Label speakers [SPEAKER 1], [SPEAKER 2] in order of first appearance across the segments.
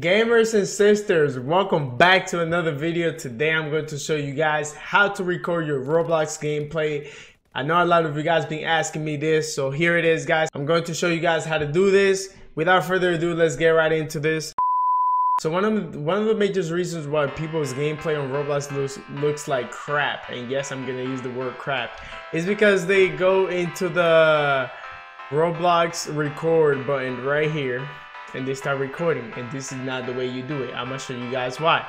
[SPEAKER 1] Gamers and sisters, welcome back to another video. Today I'm going to show you guys how to record your Roblox gameplay. I know a lot of you guys been asking me this, so here it is guys. I'm going to show you guys how to do this. Without further ado, let's get right into this. So one of the, one of the major reasons why people's gameplay on Roblox looks looks like crap, and yes, I'm gonna use the word crap, is because they go into the Roblox record button right here, and they start recording, and this is not the way you do it. I'm gonna show you guys why.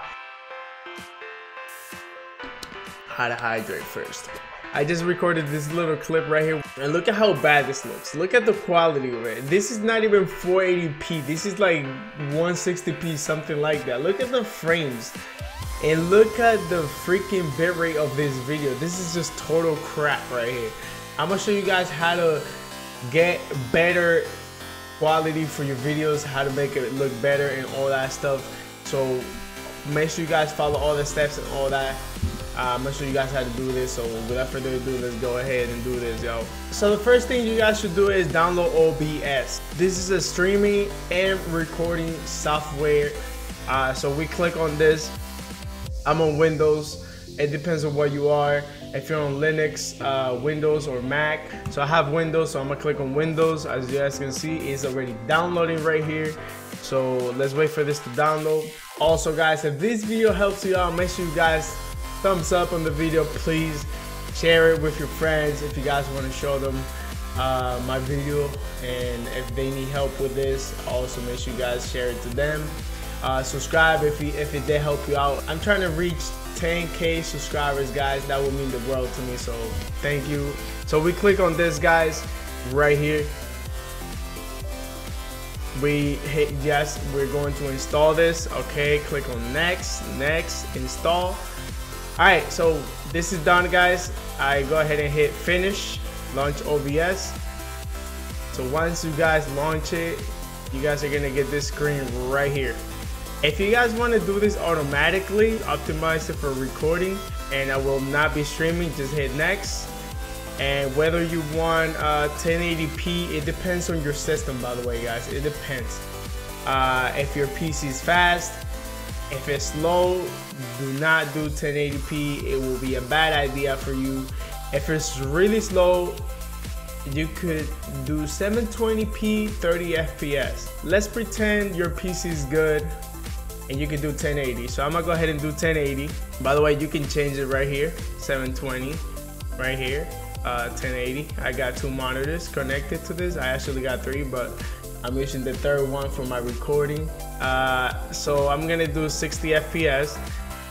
[SPEAKER 1] How to hydrate first. I just recorded this little clip right here and look at how bad this looks. Look at the quality of it. This is not even 480p. This is like 160p, something like that. Look at the frames and look at the freaking bitrate of this video. This is just total crap right here. I'm gonna show you guys how to get better quality for your videos, how to make it look better and all that stuff. So make sure you guys follow all the steps and all that uh, I'm show you guys how to do this. So without further ado, let's go ahead and do this, yo. So the first thing you guys should do is download OBS. This is a streaming and recording software. Uh, so we click on this. I'm on Windows. It depends on what you are. If you're on Linux, uh, Windows, or Mac. So I have Windows, so I'm gonna click on Windows. As you guys can see, it's already downloading right here. So let's wait for this to download. Also guys, if this video helps you out, make sure you guys thumbs up on the video please share it with your friends if you guys want to show them uh, my video and if they need help with this also make sure you guys share it to them uh, subscribe if, you, if it did help you out I'm trying to reach 10k subscribers guys that would mean the world to me so thank you so we click on this guys right here we hit yes we're going to install this okay click on next next install Alright, so this is done guys. I go ahead and hit finish, launch OBS. So once you guys launch it, you guys are gonna get this screen right here. If you guys want to do this automatically, optimize it for recording, and I will not be streaming, just hit next. And whether you want uh, 1080p, it depends on your system by the way guys, it depends. Uh, if your PC is fast, if it's slow, do not do 1080p. It will be a bad idea for you. If it's really slow, you could do 720p 30 fps let's pretend your pc is good and you can do 1080 so i'm gonna go ahead and do 1080 by the way you can change it right here 720 right here uh, 1080 i got two monitors connected to this i actually got three but I'm using the third one for my recording. Uh, so I'm gonna do 60 FPS.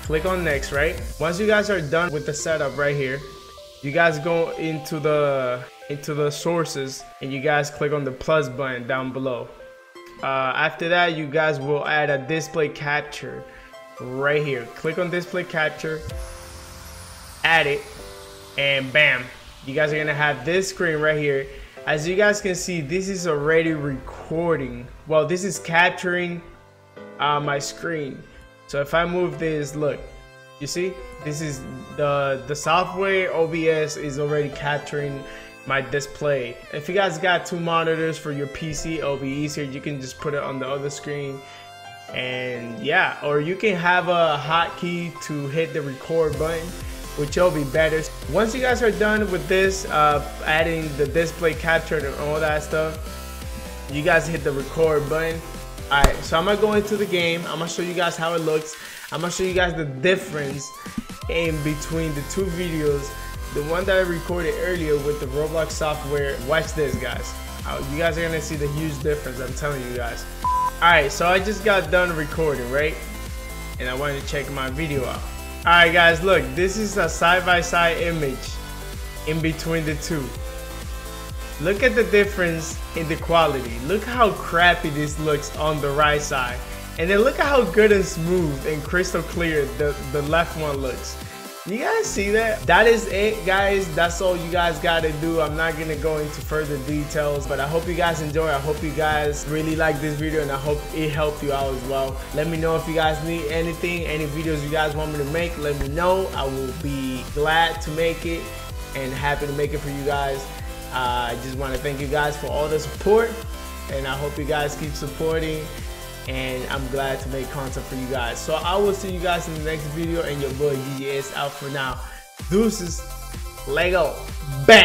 [SPEAKER 1] Click on next, right? Once you guys are done with the setup right here, you guys go into the into the sources and you guys click on the plus button down below. Uh, after that, you guys will add a display capture right here. Click on display capture, add it, and bam, you guys are gonna have this screen right here as you guys can see, this is already recording. Well, this is capturing uh, my screen. So if I move this, look, you see, this is the, the software OBS is already capturing my display. If you guys got two monitors for your PC, it'll be easier. You can just put it on the other screen and yeah, or you can have a hotkey to hit the record button which will be better. Once you guys are done with this, uh, adding the display capture and all that stuff, you guys hit the record button. Alright, so I'm gonna go into the game. I'm gonna show you guys how it looks. I'm gonna show you guys the difference in between the two videos. The one that I recorded earlier with the Roblox software. Watch this, guys. Uh, you guys are gonna see the huge difference, I'm telling you guys. Alright, so I just got done recording, right? And I wanted to check my video out. Alright guys, look, this is a side-by-side -side image in between the two. Look at the difference in the quality. Look how crappy this looks on the right side. And then look at how good and smooth and crystal clear the, the left one looks. You guys see that? That is it, guys. That's all you guys got to do. I'm not going to go into further details, but I hope you guys enjoy. I hope you guys really like this video, and I hope it helped you out as well. Let me know if you guys need anything, any videos you guys want me to make. Let me know. I will be glad to make it and happy to make it for you guys. Uh, I just want to thank you guys for all the support, and I hope you guys keep supporting and I'm glad to make content for you guys. So I will see you guys in the next video and your boy GGS out for now. Deuces, Lego, bang!